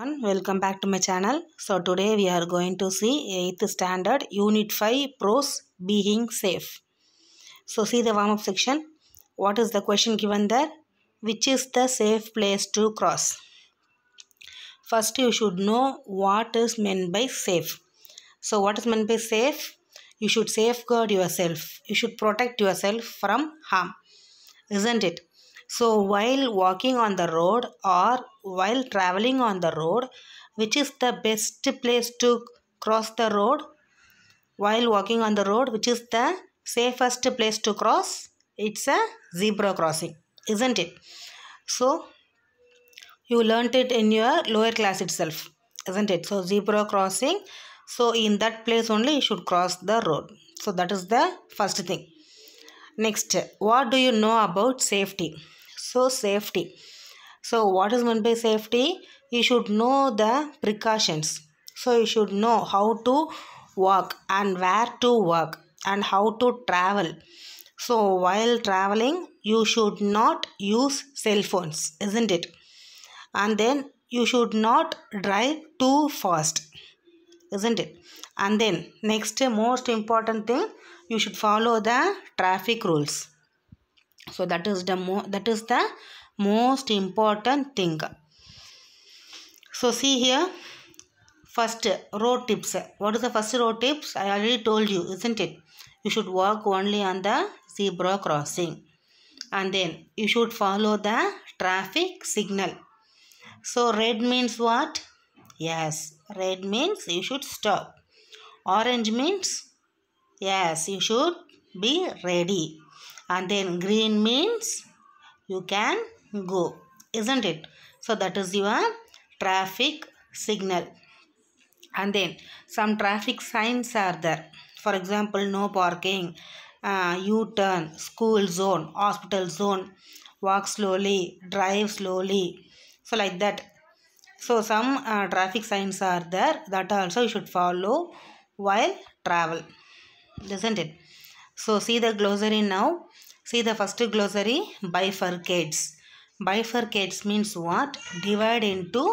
welcome back to my channel. So today we are going to see 8th standard unit 5 pros being safe. So see the warm up section. What is the question given there? Which is the safe place to cross? First you should know what is meant by safe. So what is meant by safe? You should safeguard yourself. You should protect yourself from harm isn't it so while walking on the road or while traveling on the road which is the best place to cross the road? While walking on the road which is the safest place to cross? It's a zebra crossing isn't it? So you learnt it in your lower class itself isn't it? So zebra crossing so in that place only you should cross the road. So that is the first thing. Next what do you know about safety so safety. So what is meant by safety? You should know the precautions. So you should know how to walk and where to walk and how to travel. So while traveling you should not use cell phones isn't it? And then you should not drive too fast isn't it? And then next most important thing you should follow the traffic rules so that is the mo- that is the most important thing. So see here first road tips. What is the first road tips? I already told you isn't it? You should walk only on the zebra crossing. And then you should follow the traffic signal. So red means what? Yes. Red means you should stop. Orange means yes you should be ready and then green means you can go isn't it? So that is your traffic signal. And then some traffic signs are there. For example no parking uh, u-turn school zone hospital zone walk slowly drive slowly. So like that. So some uh, traffic signs are there that also you should follow while travel isn't it so see the glossary now. See the first glossary bifurcates. Bifurcates means what? Divide into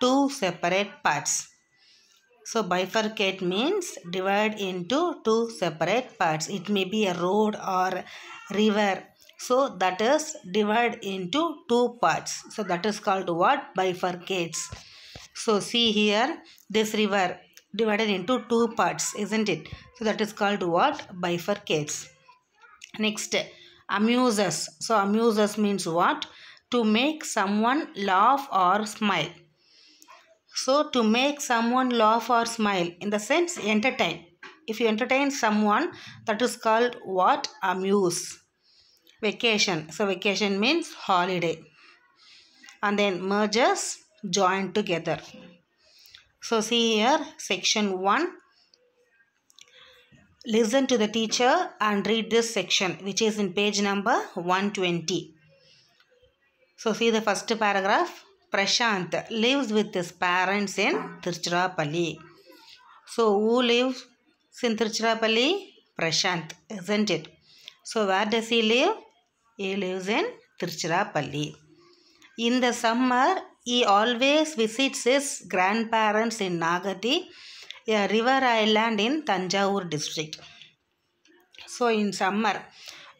two separate parts. So bifurcate means divide into two separate parts. It may be a road or river. So that is divide into two parts. So that is called what? Bifurcates. So see here this river divided into two parts isn't it? So that is called what? Bifurcates. Next amuses. So amuses means what? To make someone laugh or smile. So to make someone laugh or smile in the sense entertain. If you entertain someone that is called what? Amuse. Vacation. So vacation means holiday. And then merges join together so see here section 1 listen to the teacher and read this section which is in page number 120 so see the first paragraph. Prashant lives with his parents in tiruchirappalli so who lives in tiruchirappalli prashant isn't it? So where does he live? He lives in tiruchirappalli in the summer he always visits his grandparents in nagati a river island in Tanjavur district. So in summer,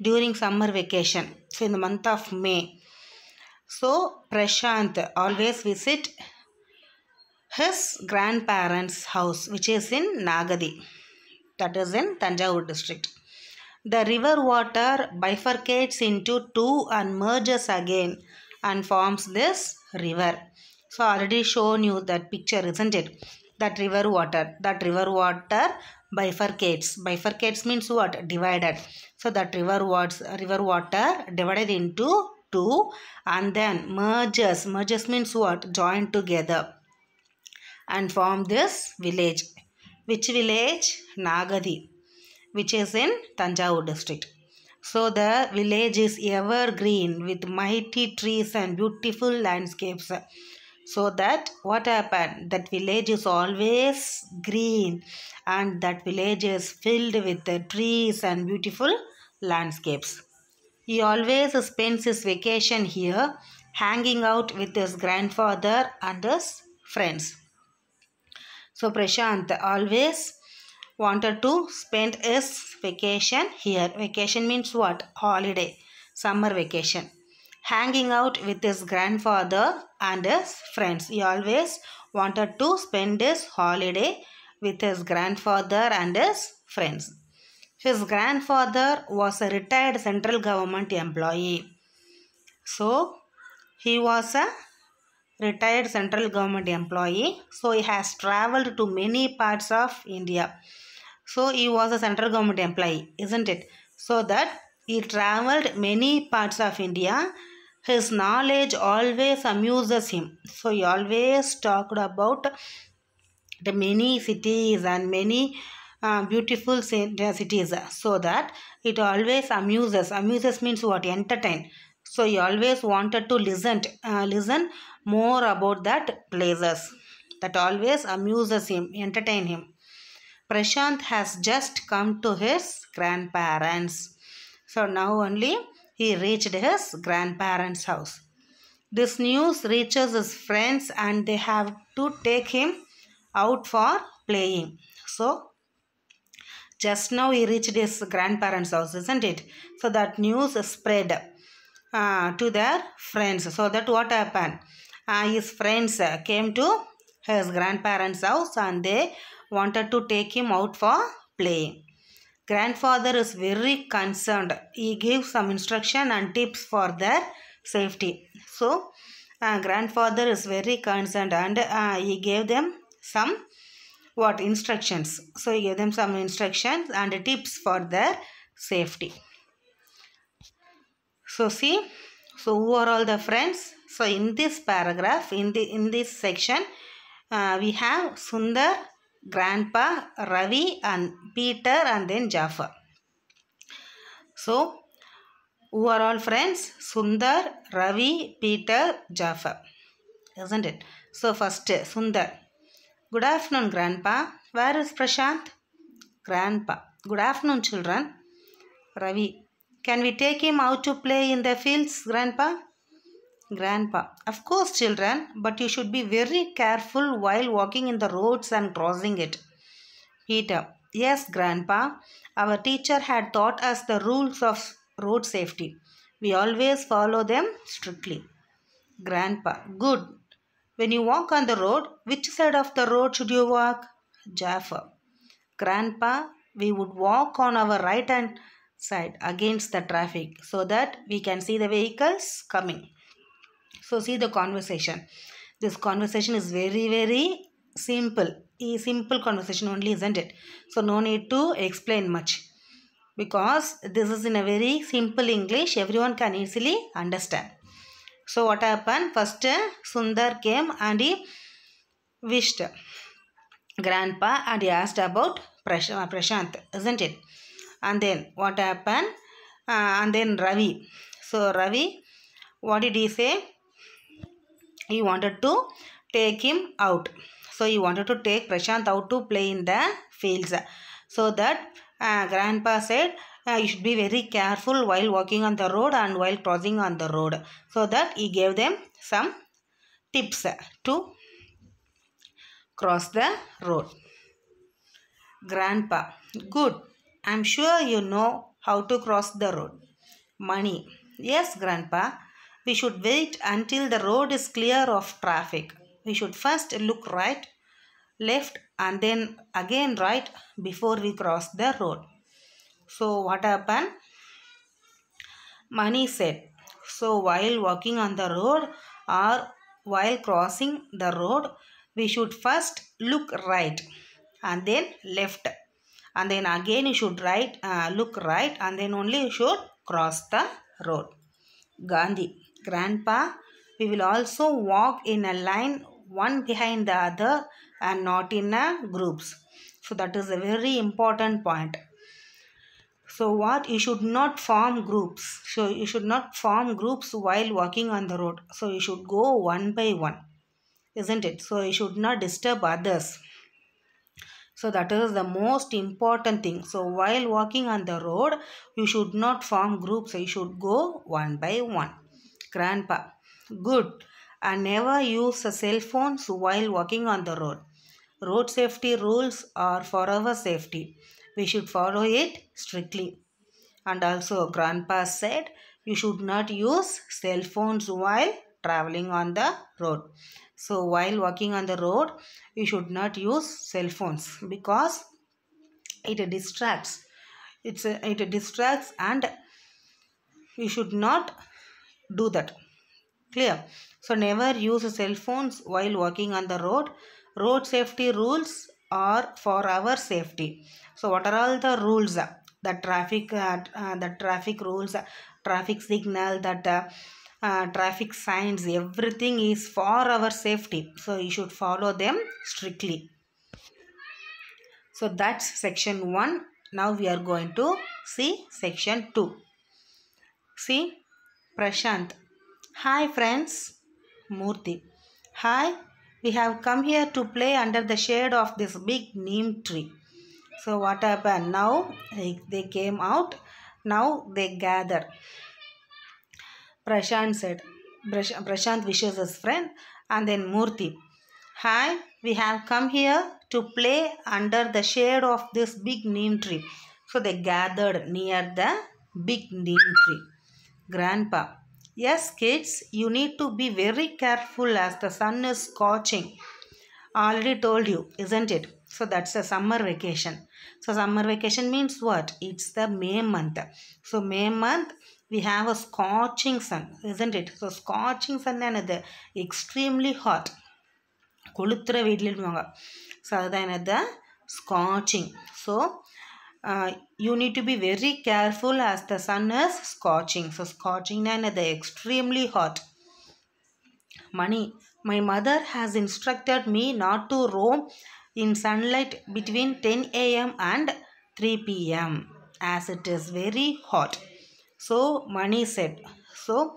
during summer vacation, so in the month of May, so Prashant always visit his grandparents' house, which is in Nagadi, that is in Tanjavur district. The river water bifurcates into two and merges again and forms this river. So already shown you that picture, isn't it? that river water that river water bifurcates. Bifurcates means what? Divided. So that river water river water divided into two and then merges. Merges means what? Joined together. And form this village. Which village? Nagadi which is in tanjavur district so the village is evergreen with mighty trees and beautiful landscapes. So that what happened? That village is always green and that village is filled with the trees and beautiful landscapes. He always spends his vacation here hanging out with his grandfather and his friends. So Prashant always wanted to spend his vacation here. Vacation means what? Holiday, summer vacation. Hanging out with his grandfather and his friends. He always wanted to spend his holiday with his grandfather and his friends. His grandfather was a retired central government employee. So, he was a retired central government employee. So, he has traveled to many parts of India. So, he was a central government employee, isn't it? So, that he traveled many parts of India. His knowledge always amuses him. So, he always talked about the many cities and many uh, beautiful cities so that it always amuses amuses means what entertain so he always wanted to listen uh, listen more about that places that always amuses him entertain him prashant has just come to his grandparents so now only he reached his grandparents house this news reaches his friends and they have to take him out for playing. So, just now he reached his grandparents' house, isn't it? So, that news spread uh, to their friends. So, that what happened? Uh, his friends came to his grandparents' house and they wanted to take him out for playing. Grandfather is very concerned. He gives some instruction and tips for their safety. So, uh, grandfather is very concerned and uh, he gave them some what instructions so he gave them some instructions and tips for their safety so see so who are all the friends so in this paragraph in the in this section uh, we have sundar grandpa ravi and peter and then jafar so who are all friends sundar ravi peter jafar isn't it so first sundar Good afternoon, Grandpa. Where is Prashant? Grandpa. Good afternoon, children. Ravi. Can we take him out to play in the fields, Grandpa? Grandpa. Of course, children, but you should be very careful while walking in the roads and crossing it. Peter. Yes, Grandpa. Our teacher had taught us the rules of road safety. We always follow them strictly. Grandpa. Good. When you walk on the road, which side of the road should you walk? Jafar. Grandpa, we would walk on our right hand side against the traffic so that we can see the vehicles coming. So see the conversation. This conversation is very very simple. A simple conversation only isn't it? So no need to explain much. Because this is in a very simple English, everyone can easily understand. So what happened? First Sundar came and he wished grandpa and he asked about Prashant, isn't it? And then what happened? Uh, and then Ravi. So Ravi, what did he say? He wanted to take him out. So he wanted to take Prashant out to play in the fields. So that uh, grandpa said, uh, you should be very careful while walking on the road and while crossing on the road. So that he gave them some tips to cross the road. Grandpa good. I'm sure you know how to cross the road. Mani. Yes grandpa we should wait until the road is clear of traffic we should first look right left and then again right before we cross the road so what happened? Mani said, so while walking on the road or while crossing the road, we should first look right and then left and then again you should right uh, look right and then only you should cross the road. Gandhi, Grandpa, we will also walk in a line one behind the other and not in a groups. So that is a very important point. So what you should not form groups. So you should not form groups while walking on the road. So you should go one by one isn't it? So you should not disturb others. So that is the most important thing. So while walking on the road you should not form groups. You should go one by one grandpa good and never use cell phones while walking on the road. Road safety rules are for our safety. We should follow it strictly. And also, Grandpa said you should not use cell phones while traveling on the road. So, while walking on the road, you should not use cell phones because it distracts. It's a, it distracts and you should not do that. Clear? So never use cell phones while walking on the road. Road safety rules are for our safety. So what are all the rules? The traffic uh, uh, the traffic rules traffic signal that uh, uh, traffic signs everything is for our safety. So you should follow them strictly. So that's section 1 now we are going to see section 2 See, Prashant. Hi, friends. Murthy. Hi, we have come here to play under the shade of this big neem tree. So, what happened? Now they, came out. Now they gather. Prashant said. Prashant wishes his friend. And then Murthy. Hi, we have come here to play under the shade of this big neem tree. So, they gathered near the big neem tree. Grandpa. Yes, kids, you need to be very careful as the sun is scorching. Already told you, isn't it? So that's a summer vacation. So summer vacation means what? It's the May month. So May month we have a scorching sun, isn't it? So scorching sun என்னது extremely hot. கொளுத்துற வெயிலிடுவாங்க so அதுதான் என்னது ஸ்காச்சிங் so uh, you need to be very careful as the sun is scorching. So, scorching and the extremely hot. Mani. My mother has instructed me not to roam in sunlight between 10 a.m. and 3 p.m. as it is very hot. So, Mani said, So,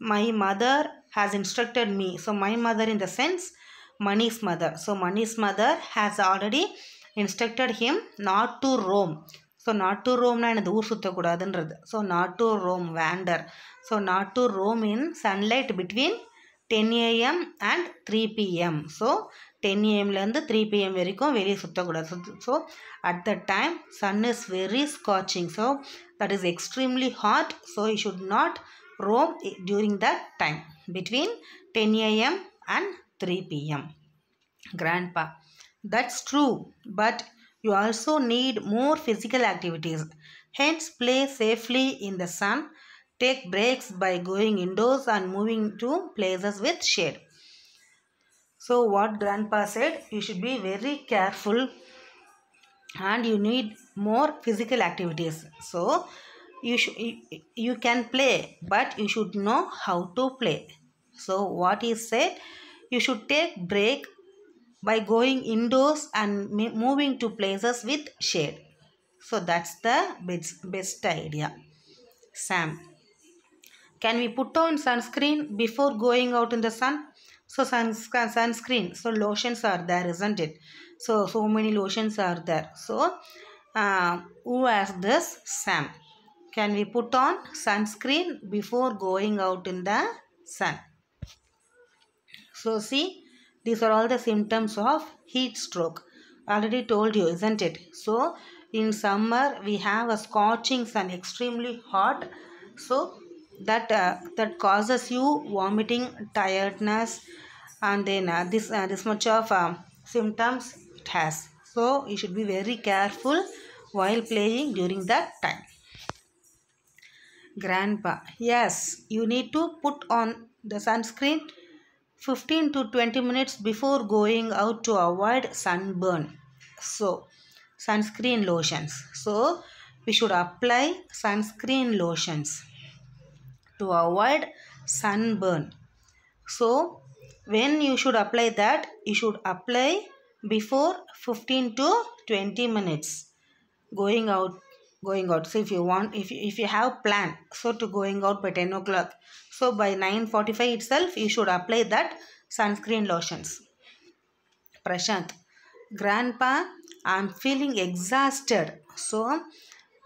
my mother has instructed me. So, my mother in the sense, Mani's mother. So, Mani's mother has already instructed him not to roam so not to ரோம்னா எனது ஊர் சுற்றக்கூடாதுன்றது so not to roam wander so not to roam in sunlight between ten AM and three PM so ten ஏஎம்லேருந்து three PM வரைக்கும் வெளியே சுற்றக்கூடாது so at the time sun is very scorching so that is extremely hot so you should not roam during that time between ten AM and three PM grandpa that's true but you also need more physical activities. Hence play safely in the sun take breaks by going indoors and moving to places with shade. So what grandpa said you should be very careful and you need more physical activities. So you should you, can play but you should know how to play. So what he said you should take break by going indoors and moving to places with shade. So that's the best, best idea. Sam. Can we put on sunscreen before going out in the sun? So suns- sunscreen. So lotions are there, isn't it? So so many lotions are there. So uh, who asked this? Sam. Can we put on sunscreen before going out in the sun? So see these are all the symptoms of heat stroke. Already told you, isn't it? So, in summer we have a scorching sun, extremely hot. So, that uh, that causes you vomiting, tiredness, and then uh, this uh, this much of uh, symptoms it has. So, you should be very careful while playing during that time. Grandpa, yes, you need to put on the sunscreen 15 to 20 minutes before going out to avoid sunburn. So, sunscreen lotions. So, we should apply sunscreen lotions to avoid sunburn. So, when you should apply that, you should apply before 15 to 20 minutes going out going out. So if you want if you, if you have plan so to going out by 10 o'clock. So by 9.45 itself you should apply that sunscreen lotions. Prashant grandpa i'm feeling exhausted. So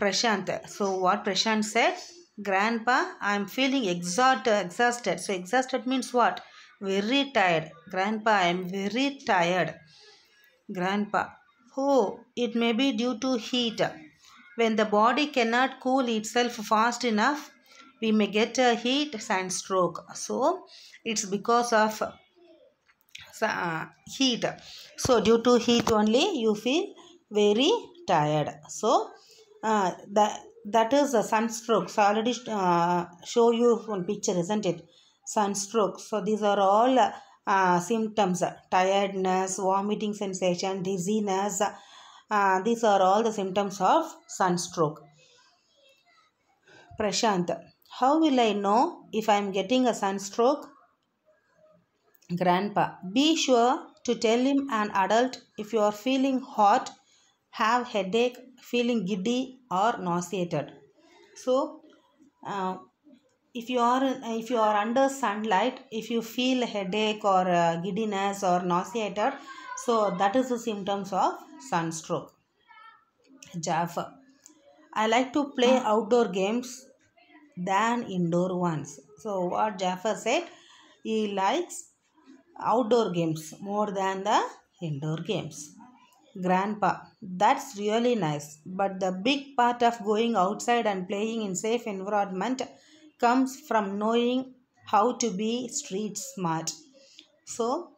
prashant so what prashant said? Grandpa i'm feeling exhausted exhausted. So exhausted means what? Very tired. Grandpa, I am very tired. Grandpa, oh, it may be due to heat. When the body cannot cool itself fast enough, we may get a heat sunstroke. So, it's because of uh, heat. So, due to heat only, you feel very tired. So, uh, that that is a sunstroke. So, I already uh, show you one picture, isn't it? Sunstroke. So, these are all uh, symptoms tiredness, vomiting sensation, dizziness. Uh, these are all the symptoms of sunstroke. Prashant, how will I know if I am getting a sunstroke? Grandpa, be sure to tell him an adult if you are feeling hot, have headache, feeling giddy or nauseated. So, uh, if you are if you are under sunlight, if you feel headache or uh, giddiness or nauseated, so that is the symptoms of sunstroke. Jafar, I like to play outdoor games than indoor ones. So what Jafar said, he likes outdoor games more than the indoor games. Grandpa, that's really nice. But the big part of going outside and playing in safe environment comes from knowing how to be street smart. So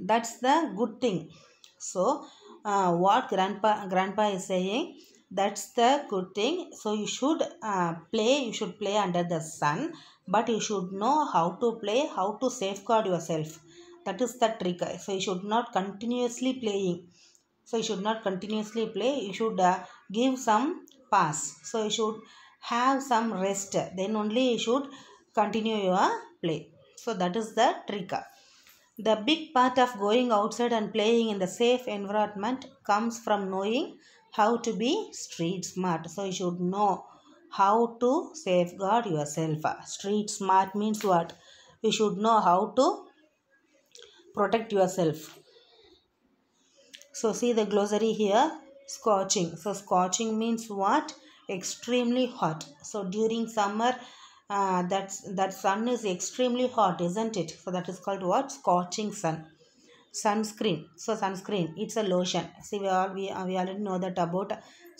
that's the good thing. So uh, what grandpa grandpa is saying that's the good thing. So you should uh, play you should play under the sun but you should know how to play how to safeguard yourself. That is the trick. So you should not continuously playing. So you should not continuously play. You should uh, give some pass. So you should have some rest. Then only you should continue your play. So that is the trick the big part of going outside and playing in the safe environment comes from knowing how to be street smart. So you should know how to safeguard yourself. Street smart means what? You should know how to protect yourself. So see the glossary here. Scorching. So scorching means what? Extremely hot. So during summer, uh, that's that sun is extremely hot isn't it? So that is called what? Scorching sun. Sunscreen. So sunscreen it's a lotion. See we all we, we already know that about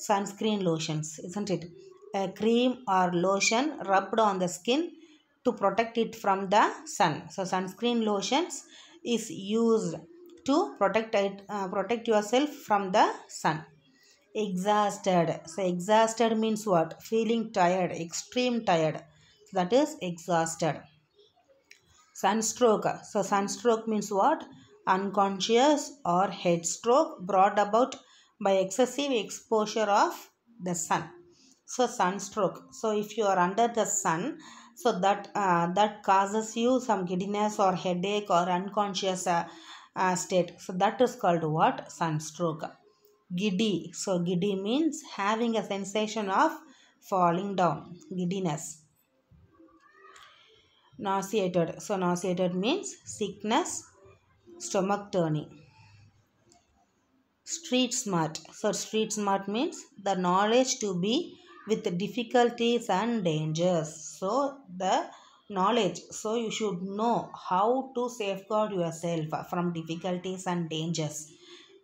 sunscreen lotions isn't it? A cream or lotion rubbed on the skin to protect it from the sun. So sunscreen lotions is used to protect it uh, protect yourself from the sun. Exhausted. So exhausted means what? Feeling tired extreme tired that is exhausted. Sunstroke. So sunstroke means what? Unconscious or head stroke brought about by excessive exposure of the sun. So sunstroke. So if you are under the sun so that uh, that causes you some giddiness or headache or unconscious uh, uh, state. So that is called what? Sunstroke. Giddy. So giddy means having a sensation of falling down giddiness nauseated. So nauseated means sickness stomach turning. Street smart. So street smart means the knowledge to be with difficulties and dangers. So the knowledge. So you should know how to safeguard yourself from difficulties and dangers.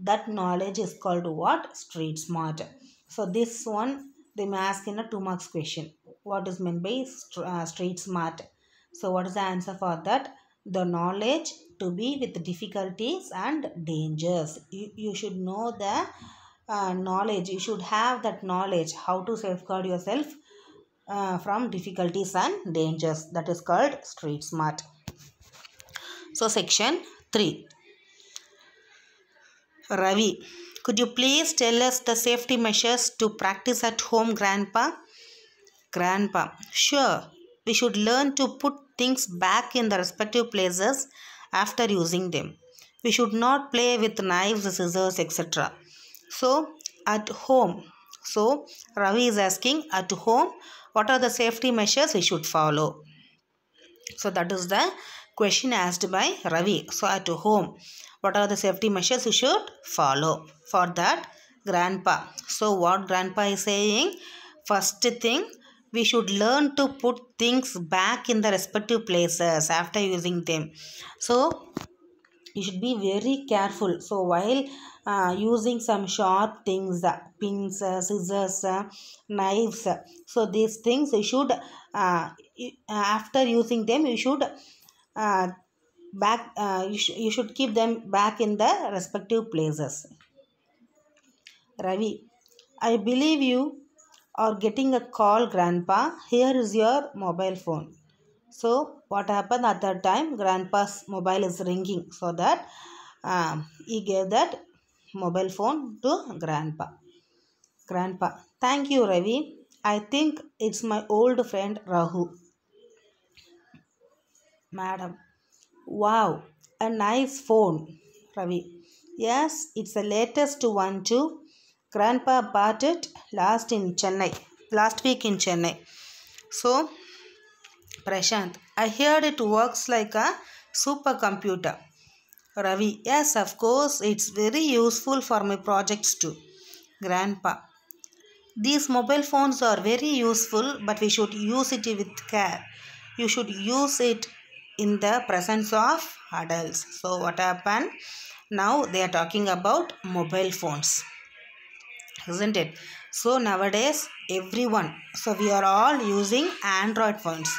That knowledge is called what? Street smart. So this one they may ask in a two marks question. What is meant by uh, street smart so what is the answer for that? The knowledge to be with difficulties and dangers. You, you should know the uh, knowledge. You should have that knowledge how to safeguard yourself uh, from difficulties and dangers. That is called street smart. So section 3. Ravi, could you please tell us the safety measures to practice at home, Grandpa? Grandpa, sure. We should learn to put things back in the respective places after using them. We should not play with knives, scissors, etc. So, at home, so Ravi is asking at home, what are the safety measures we should follow? So, that is the question asked by Ravi. So, at home, what are the safety measures we should follow? For that, grandpa. So, what grandpa is saying? First thing, we should learn to put things back in the respective places after using them. So you should be very careful. So while uh, using some sharp things uh, pins uh, scissors uh, knives uh, so these things you should uh, after using them you should back uh, you, sh- you should keep them back in the respective places. Ravi i believe you are getting a call grandpa here is your mobile phone. So what happened at that time? Grandpa's mobile is ringing so that um, he gave that mobile phone to grandpa. Grandpa thank you ravi. I think it's my old friend rahu. Madam. Wow a nice phone ravi. Yes it's the latest one too grandpa bought it last in chennai last week in chennai so Prashant, I heard it works like a supercomputer. Ravi, yes, of course, it's very useful for my projects too. Grandpa, these mobile phones are very useful, but we should use it with care. You should use it in the presence of adults. So, what happened? Now they are talking about mobile phones isn't it? So nowadays everyone so we are all using android phones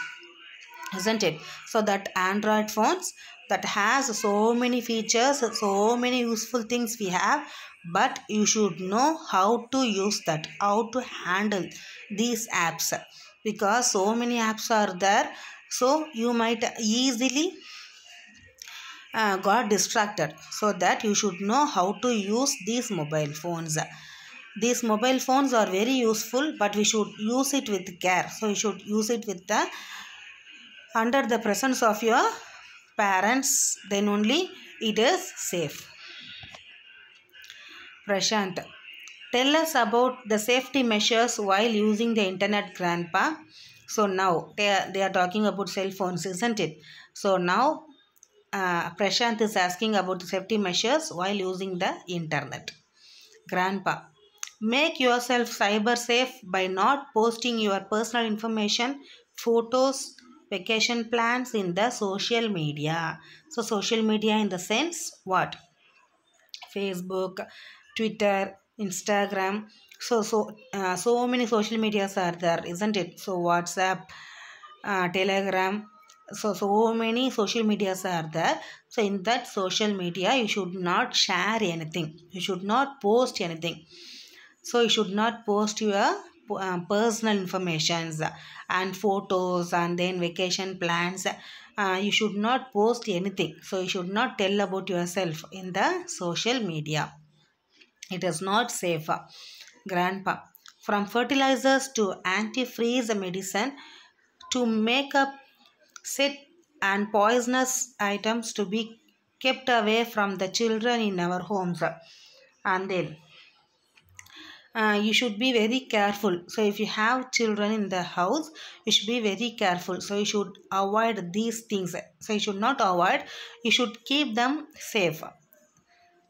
isn't it? So that android phones that has so many features so many useful things we have but you should know how to use that how to handle these apps. Because so many apps are there so you might easily uh, got distracted. So that you should know how to use these mobile phones these mobile phones are very useful but we should use it with care. So you should use it with the under the presence of your parents then only it is safe. Prashant tell us about the safety measures while using the internet grandpa. So now they are, they are talking about cell phones isn't it? So now uh, prashant is asking about the safety measures while using the internet. Grandpa make yourself cyber safe by not posting your personal information photos vacation plans in the social media. So social media in the sense what? Facebook twitter instagram. So so uh, so many social medias are there isn't it? So whatsapp uh, telegram. So so many social medias are there. So in that social media you should not share anything. You should not post anything so you should not post your uh, personal informations and photos and then vacation plans. Uh, you should not post anything. So you should not tell about yourself in the social media. It is not safe grandpa. From fertilizers to antifreeze medicine to makeup set and poisonous items to be kept away from the children in our homes. And then uh, you should be very careful. So if you have children in the house you should be very careful. So you should avoid these things. So you should not avoid. You should keep them safe.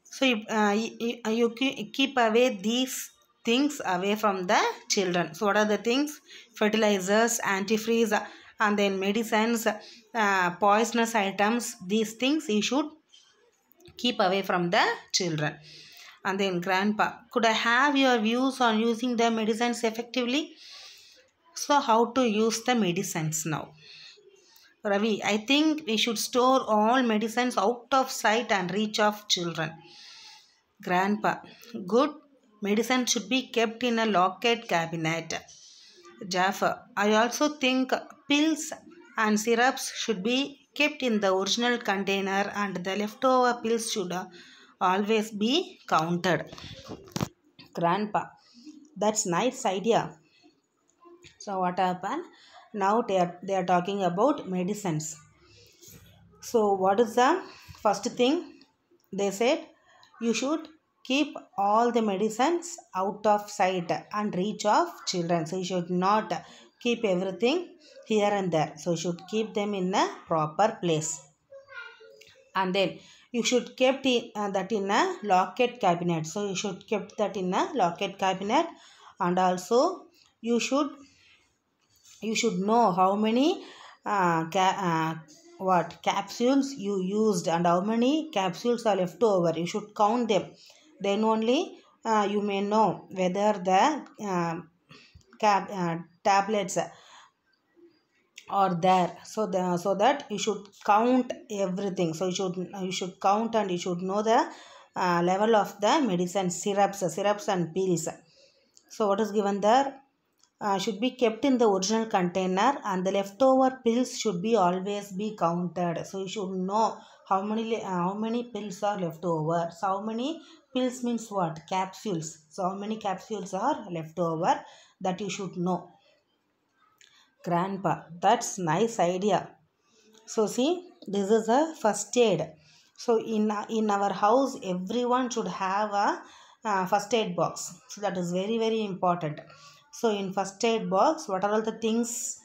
So you, uh, you, you keep away these things away from the children. So what are the things? Fertilizers antifreeze uh, and then medicines uh, poisonous items. These things you should keep away from the children and then grandpa. Could i have your views on using the medicines effectively? So how to use the medicines now? Ravi i think we should store all medicines out of sight and reach of children. Grandpa good. Medicine should be kept in a locked cabinet. Jafar i also think pills and syrups should be kept in the original container and the leftover pills should uh, always be counted. Grandpa that's nice idea. So what happened? Now they are, they are talking about medicines. So what is the first thing? They said you should keep all the medicines out of sight and reach of children. So you should not keep everything here and there. So you should keep them in a proper place. And then you should kept it, uh, that in a locket cabinet. So you should kept that in a locket cabinet. And also you should you should know how many uh, ca- uh, what capsules you used and how many capsules are left over. You should count them. Then only uh, you may know whether the uh, cap, uh, tablets are there. So the so that you should count everything. So you should you should count and you should know the uh, level of the medicine syrups syrups and pills. So what is given there? Uh, should be kept in the original container and the leftover pills should be always be counted. So you should know how many uh, how many pills are left over. So how many pills means what? Capsules. So how many capsules are left over? That you should know grandpa. That's nice idea. So see this is a first aid. So in in our house everyone should have a uh, first aid box. So that is very very important. So in first aid box what are all the things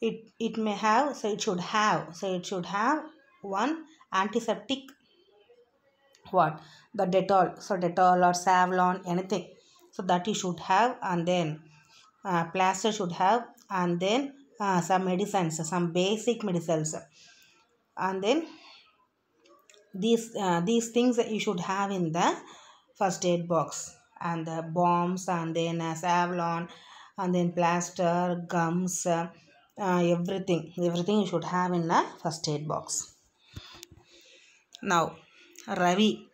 it it may have? So it should have. So it should have one antiseptic. What? The dettol. So dettol or savlon anything. So that you should have and then uh, plaster should have and then uh, some medicines some basic medicines. And then these uh, these things you should have in the first aid box. And the bombs and then uh, savlon and then plaster gums uh, uh, everything. Everything you should have in a first aid box. Now ravi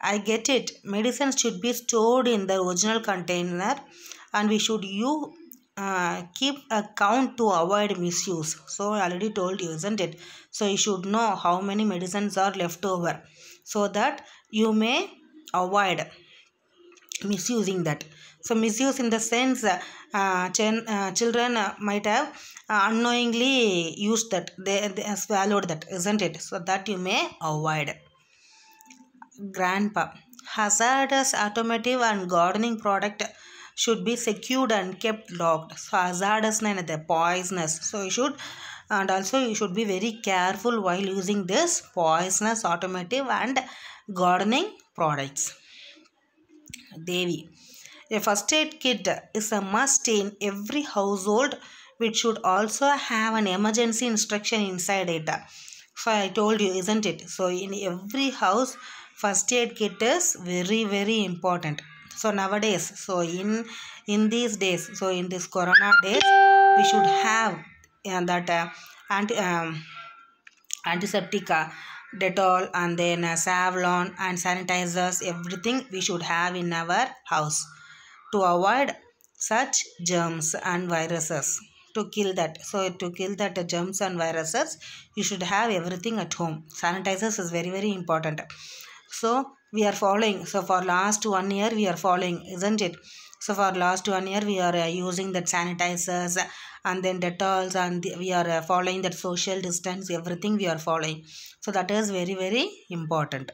i get it. Medicines should be stored in the original container and we should you uh, keep a count to avoid misuse. So i already told you isn't it? So you should know how many medicines are left over so that you may avoid misusing that. So misuse in the sense uh, chen, uh, children uh, might have uh, unknowingly used that. They, they swallowed that isn't it? So that you may avoid. Grandpa hazardous automotive and gardening product should be secured and kept locked. So hazardous the poisonous. So you should and also you should be very careful while using this poisonous automotive and gardening products. Devi a first aid kit is a must in every household. Which should also have an emergency instruction inside it. So i told you isn't it? So in every house first aid kit is very very important so nowadays so in in these days so in this corona days we should have uh, that uh, anti um, antiseptic uh, dettol and then uh, savlon and sanitizers everything we should have in our house to avoid such germs and viruses. To kill that so to kill that germs and viruses you should have everything at home. Sanitizers is very very important. So we are following. So for last one year we are following isn't it? So for last one year we are uh, using that sanitizers and then dettol and the- we are uh, following that social distance everything we are following. So that is very very important.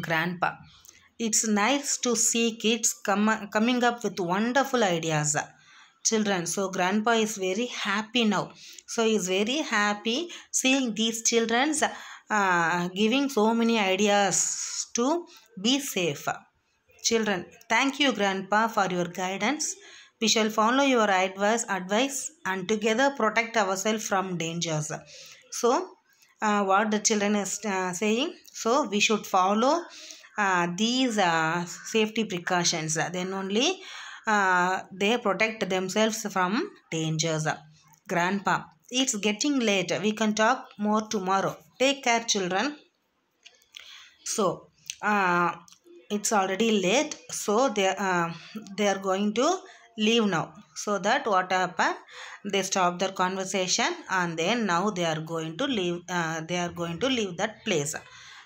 Grandpa it's nice to see kids come, coming up with wonderful ideas. Children so grandpa is very happy now. So he is very happy seeing these children's uh, giving so many ideas to be safe. Children thank you grandpa for your guidance. We shall follow your advice advice and together protect ourselves from dangers. So uh, what the children is uh, saying? So we should follow uh, these uh, safety precautions. Then only uh, they protect themselves from dangers. Grandpa it's getting late. We can talk more tomorrow take care children. So uh, it's already late. So they uh, they are going to leave now so that what happened they stop their conversation and then now they are going to leave uh, they are going to leave that place.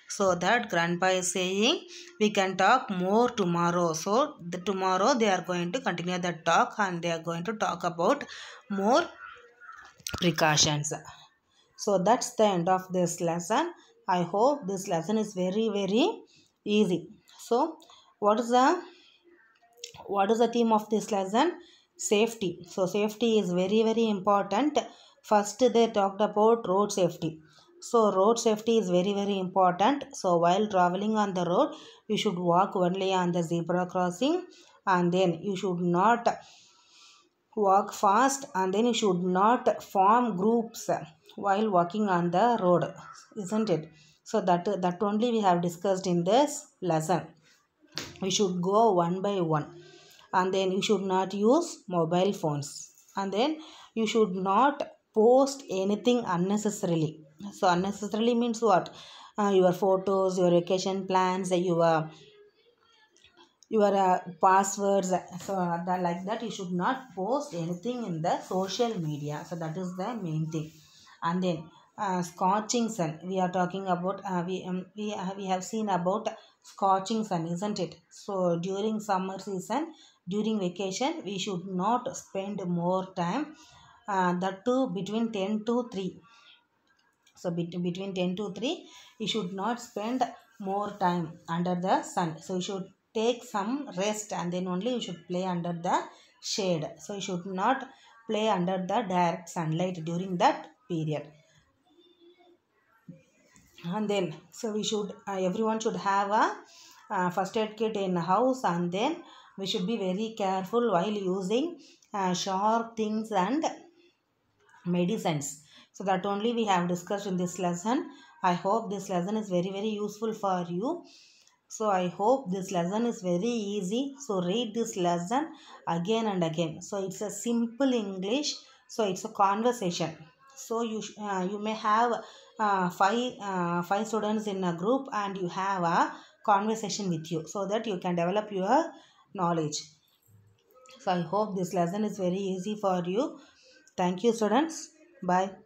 So that grandpa is saying we can talk more tomorrow. So the tomorrow they are going to continue the talk and they are going to talk about more precautions so that's the end of this lesson. I hope this lesson is very very easy. So what is the what is the theme of this lesson? Safety. So safety is very very important. First they talked about road safety. So road safety is very very important. So while traveling on the road you should walk only on the zebra crossing and then you should not walk fast and then you should not form groups while walking on the road isn't it? So that that only we have discussed in this lesson. We should go one by one. And then you should not use mobile phones. And then you should not post anything unnecessarily. So unnecessarily means what? Uh, your photos your vacation plans your your uh, passwords so that like that you should not post anything in the social media. So that is the main thing and then uh, scorching sun. We are talking about uh, we um, we, uh, we have seen about scorching sun isn't it? So during summer season during vacation we should not spend more time uh, that too between 10 to 3 so bet- between 10 to 3 you should not spend more time under the sun. So you should take some rest and then only you should play under the shade. So you should not play under the direct sunlight during that period. And then so we should uh, everyone should have a uh, first aid kit in house and then we should be very careful while using uh, sharp things and medicines. So that only we have discussed in this lesson. I hope this lesson is very very useful for you. So i hope this lesson is very easy. So read this lesson again and again. So it's a simple english. So it's a conversation so you uh, you may have uh, five uh, five students in a group and you have a conversation with you so that you can develop your knowledge. So i hope this lesson is very easy for you. Thank you students. Bye